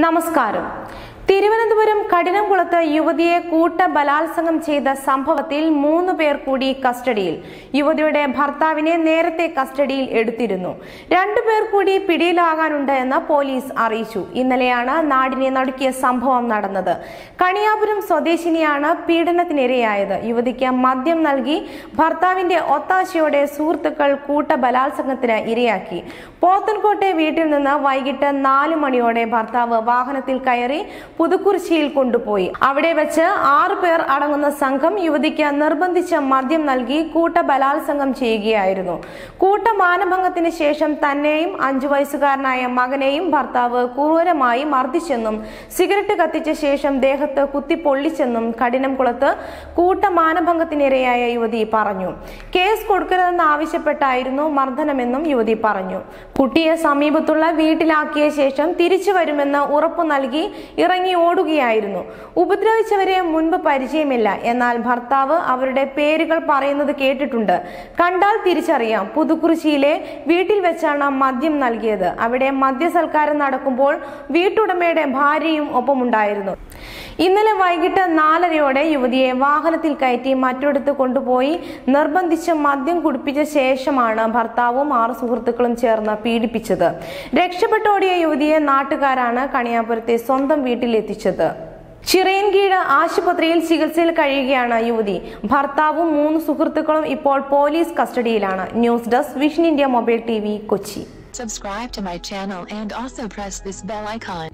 നമസ്കാരം തിരുവനന്തപുരം കഠിനംകുളത്ത് യുവതിയെ കൂട്ട ബലാത്സംഗം ചെയ്ത സംഭവത്തിൽ മൂന്ന് പേർ കൂടി കസ്റ്റഡിയിൽ. യുവതിയുടെ ഭർത്താവിനെ നേരത്തെ കസ്റ്റഡിയിൽ എടുത്തിരുന്നു. രണ്ടുപേർ കൂടി പിടിയിലാകാനുണ്ട് എന്ന് പോലീസ് അറിയിച്ചു. ഇന്നലെയാണ് നാടിനെ നടുക്കിയ സംഭവം നടന്നത്. കണിയാപുരം സ്വദേശിനിയാണ് പീഡനത്തിനിരയായത്. യുവതിക്ക് മദ്യം നൽകി ഭർത്താവിന്റെ ഒത്താശയോടെ സുഹൃത്തുക്കൾ കൂട്ട ബലാത്സംഗത്തിന് ഇരയാക്കി. പോത്തൻകോട്ടെ വീട്ടിൽ നിന്ന് വൈകിട്ട് നാലു മണിയോടെ ഭർത്താവ് വാഹനത്തിൽ കയറി പുതുക്കുറിശ്ശിയിൽ കൊണ്ടുപോയി. അവിടെ വെച്ച് ആറു പേർ അടങ്ങുന്ന സംഘം യുവതിക്ക് നിർബന്ധിച്ച മദ്യം നൽകി കൂട്ട ബലാത്സംഗം ചെയ്യുകയായിരുന്നു. കൂട്ട മാനഭംഗത്തിന് ശേഷം തന്നെയും അഞ്ചു വയസ്സുകാരനായ മകനെയും ഭർത്താവ് ക്രൂരമായി മർദ്ദിച്ചെന്നും സിഗരറ്റ് കത്തിച്ച ശേഷം ദേഹത്ത് കുത്തിപ്പൊള്ളിച്ചെന്നും കഠിനംകുളത്ത് കൂട്ട മാനഭംഗത്തിനിരയായ യുവതി പറഞ്ഞു. കേസ് കൊടുക്കരുതെന്ന് ആവശ്യപ്പെട്ടായിരുന്നു മർദ്ദനമെന്നും യുവതി പറഞ്ഞു. കുട്ടിയെ സമീപത്തുള്ള വീട്ടിലാക്കിയ ശേഷം തിരിച്ചു വരുമെന്ന് ഉറപ്പു നൽകി ഇറങ്ങി ഓടുകയായിരുന്നു. ഉപദ്രവിച്ചവരെ മുൻപ് പരിചയമില്ല. എന്നാൽ ഭർത്താവ് അവരുടെ പേരുകൾ പറയുന്നത് കേട്ടിട്ടുണ്ട്. കണ്ടാൽ തിരിച്ചറിയാം. പുതുക്കുറിശിയിലെ വീട്ടിൽ വെച്ചാണ് മദ്യം നൽകിയത്. അവിടെ മദ്യസൽക്കാരം നടക്കുമ്പോൾ വീട്ടുടമയുടെ ഭാര്യയും ഒപ്പമുണ്ടായിരുന്നു. ഇന്നലെ വൈകിട്ട് നാലരയോടെ യുവതിയെ വാഹനത്തിൽ കയറ്റി മറ്റൊരിടത്ത് കൊണ്ടുപോയി നിർബന്ധിച്ച് മദ്യം കുടിപ്പിച്ച ശേഷമാണ് ഭർത്താവും ആറ് സുഹൃത്തുക്കളും ചേർന്ന് പീഡിപ്പിച്ചത്. രക്ഷപ്പെട്ടോടിയ യുവതിയെ നാട്ടുകാരാണ് കണിയാപുരത്തെ സ്വന്തം വീട്ടിലെത്തിച്ചത്. ചിറയൻകീഴ് ആശുപത്രിയിൽ ചികിത്സയിൽ കഴിയുകയാണ് യുവതി. ഭർത്താവും മൂന്ന് സുഹൃത്തുക്കളും ഇപ്പോൾ police കസ്റ്റഡിയിലാണ്. News desk vision India mobile T Kochi. Subscribe to my channel and also press this bell icon.